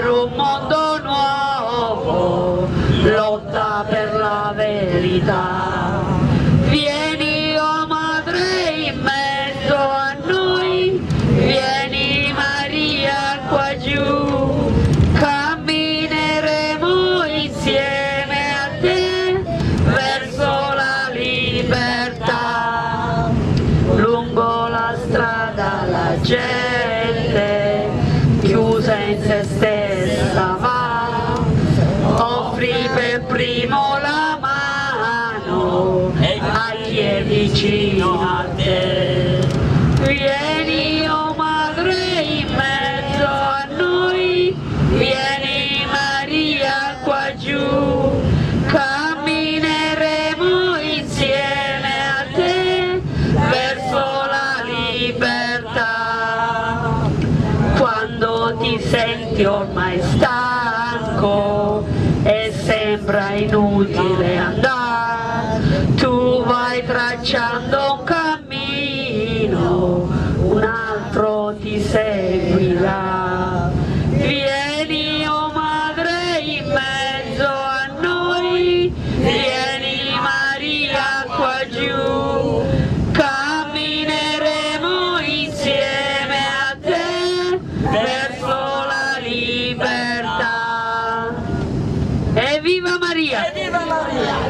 per un mondo nuovo, lotta per la verità. Vieni, oh madre, in mezzo a noi, vieni Maria qua giù, cammineremo insieme a te verso la libertà. Lungo la strada la gente, chiusa in se stessa per primo la mano a chi è vicino a te. Vieni, oh madre, in mezzo a noi, vieni Maria qua giù, cammineremo insieme a te verso la libertà. Quando ti senti ormai stanco sembra inutile andare, tu vai tracciando libertà. Evviva Maria! Evviva Maria!